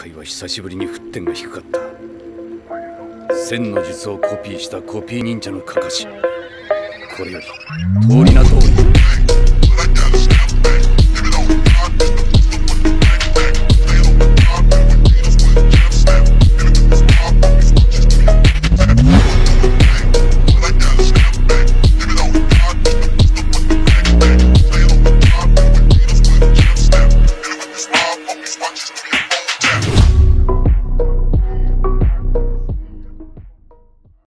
回は久しぶりに沸点が低かった。千の術をコピーしたコピー忍者のかかし。これより通り名通り Death.